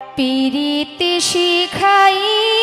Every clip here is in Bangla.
পিরিতি শিখাইয়া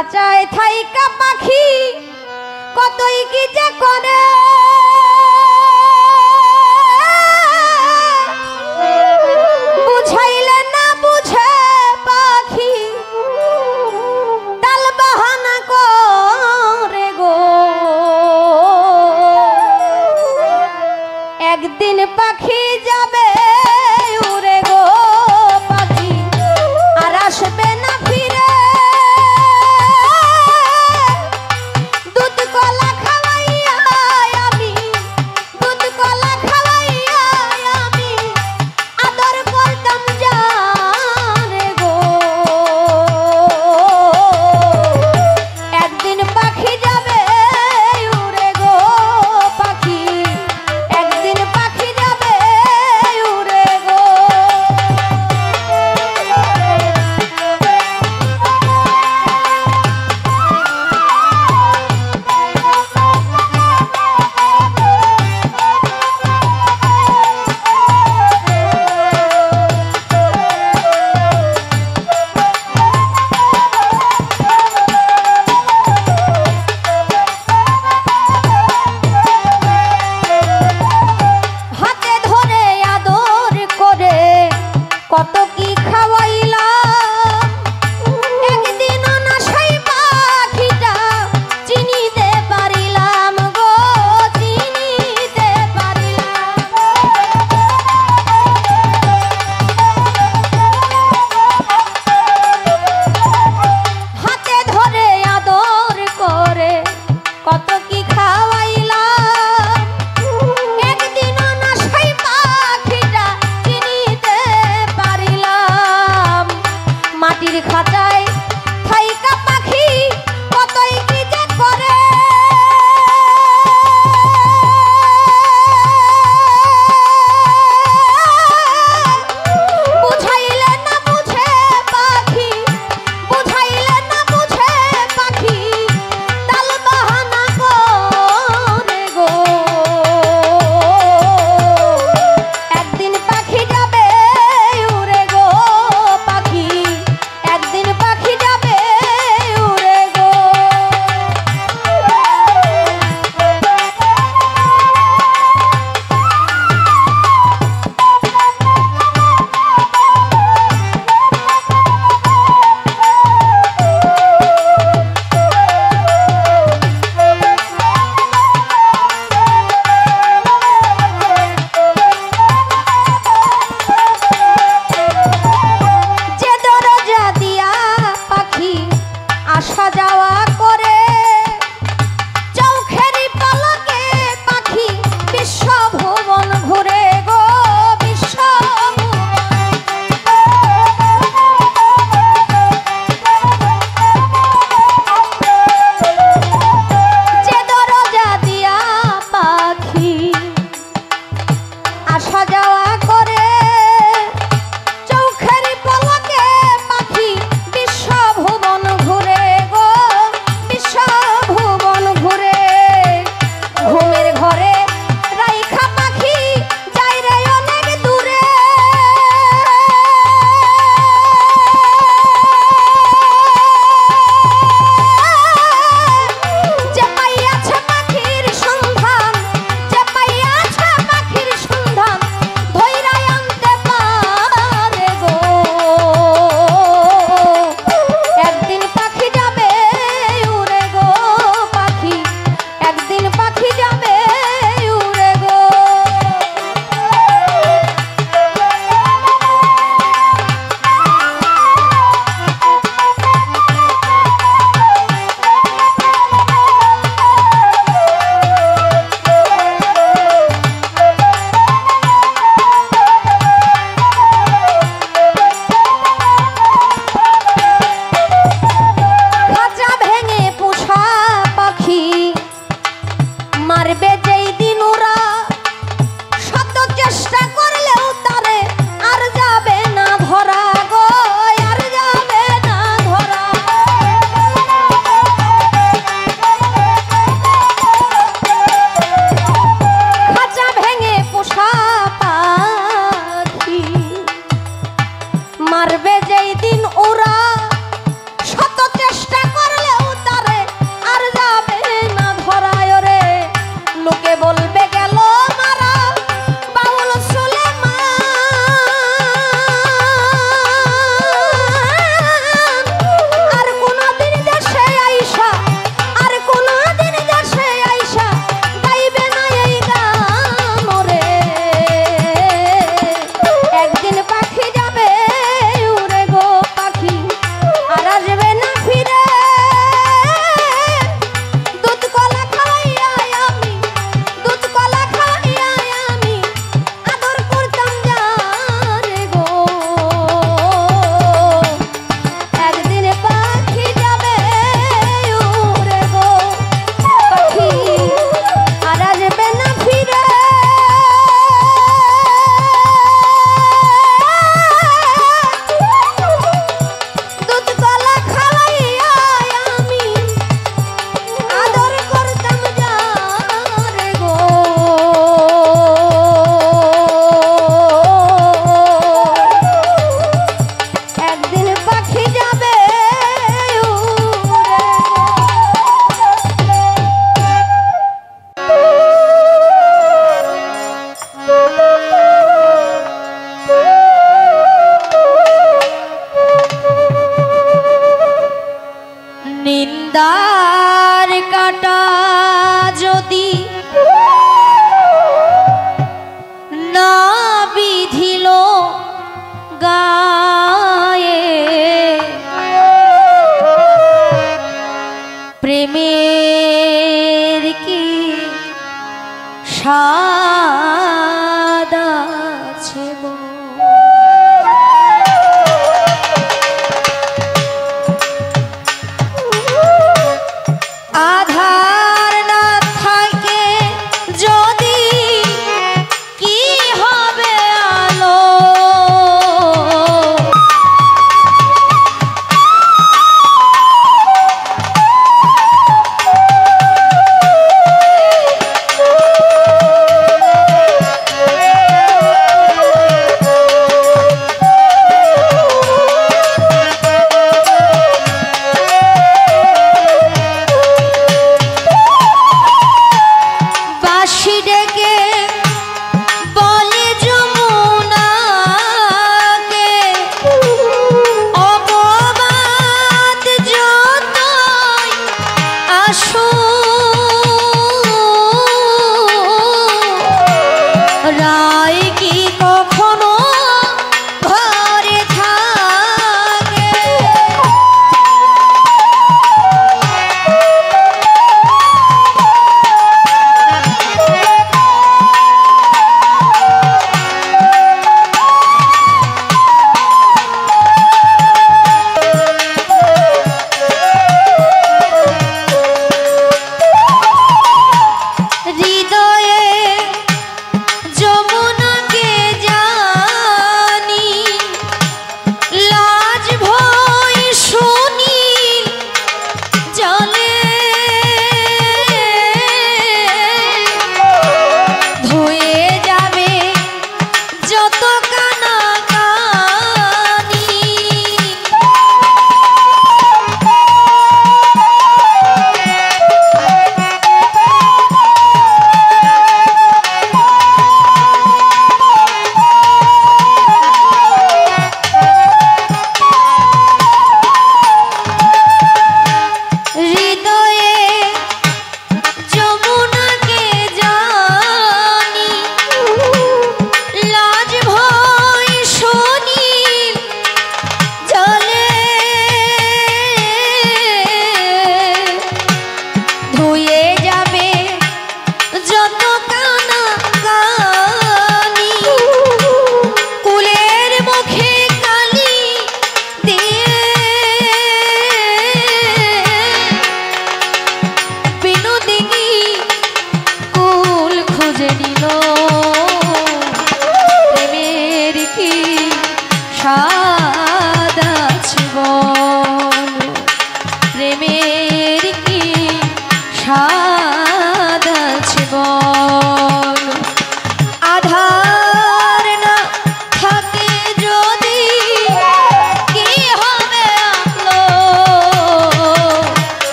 খাঁচায় থাইকা পাখি কতই কি যে করে। বুঝাইলে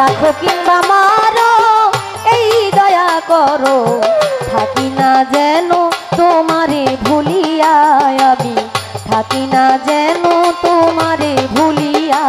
রাখো কিংবা মারো, এই দয়া করো। থাকি না যেন তোমারে ভুলিয়া আমি, থাকি না যেন তোমারে ভুলিয়া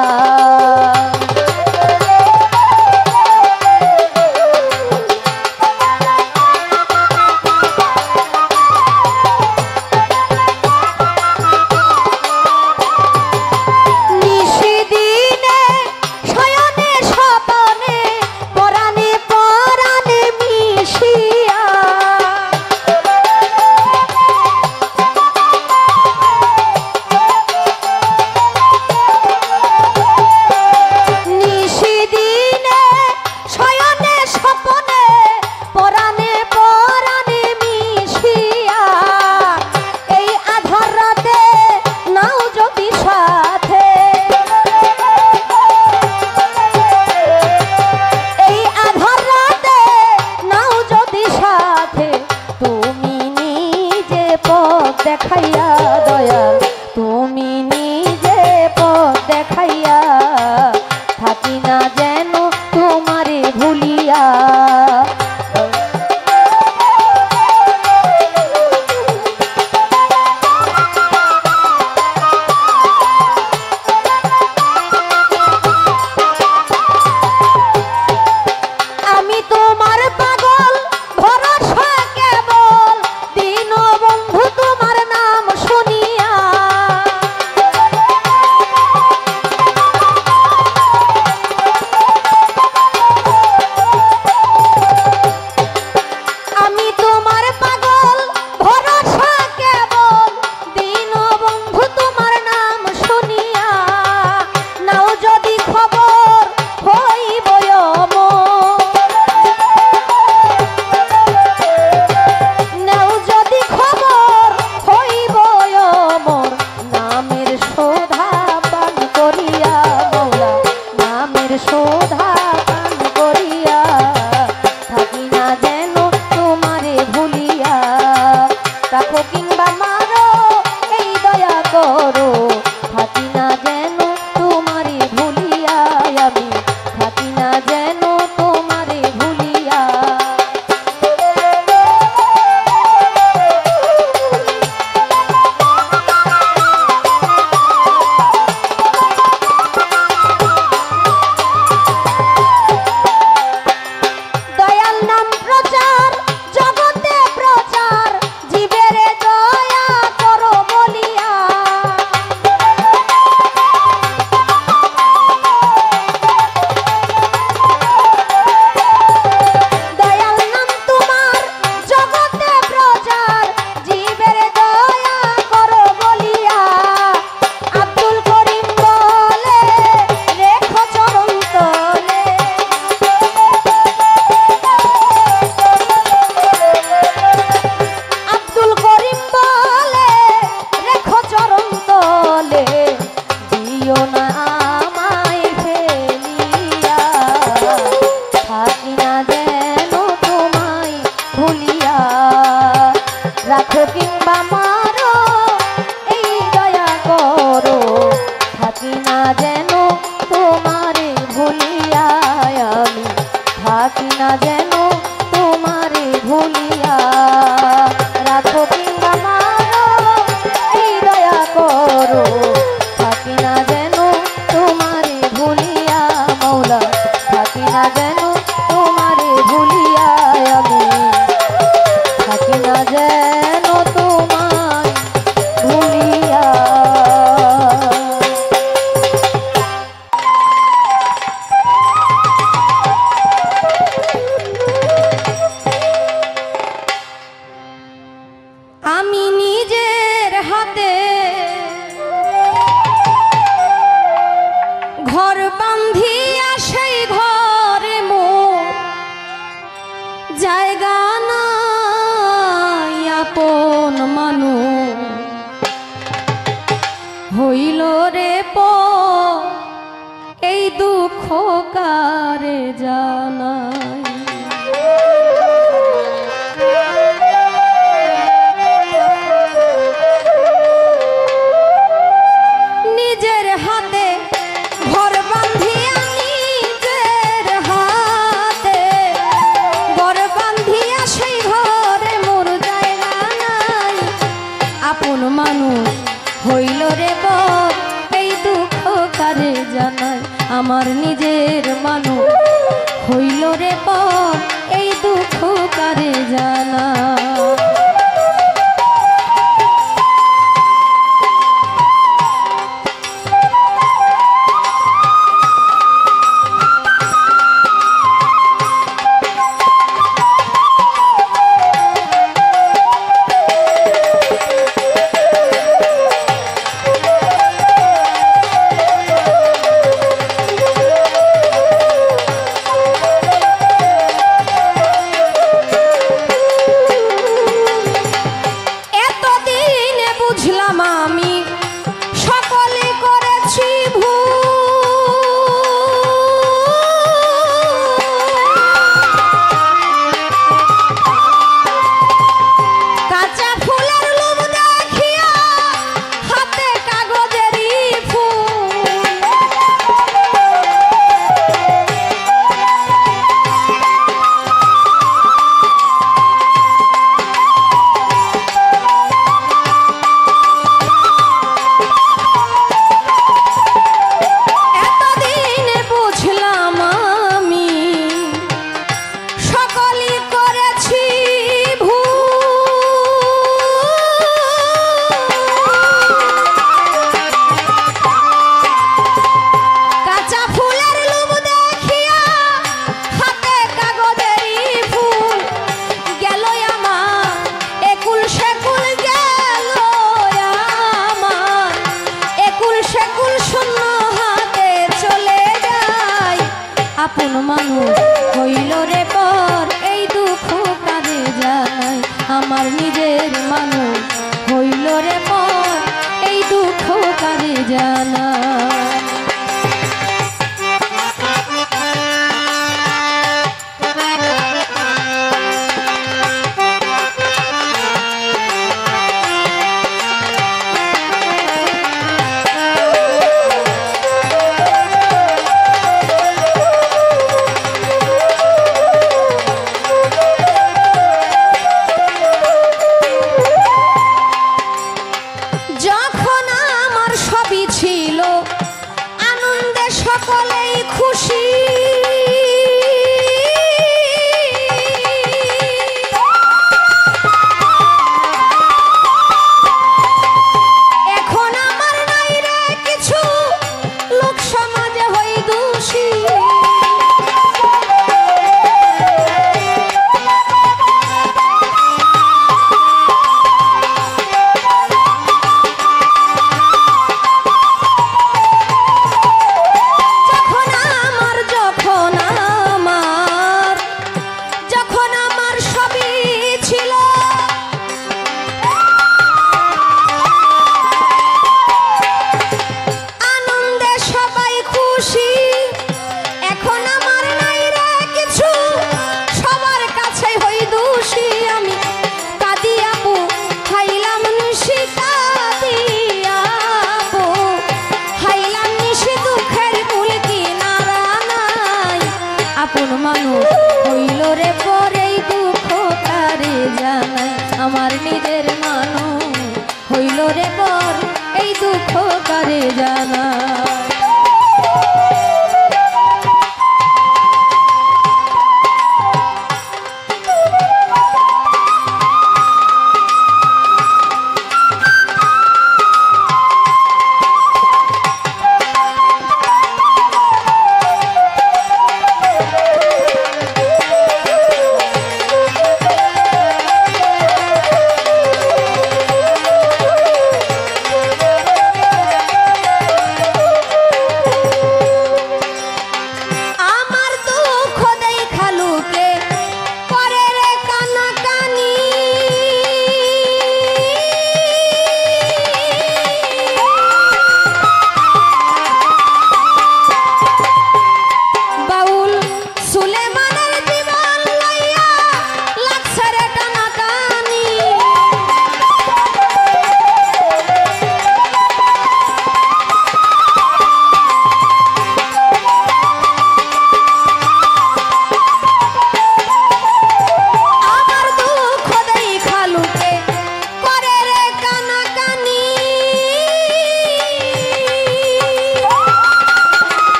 রাখো কিংবা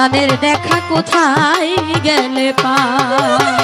সুলতানের দেখা কোথায় গেলে পাই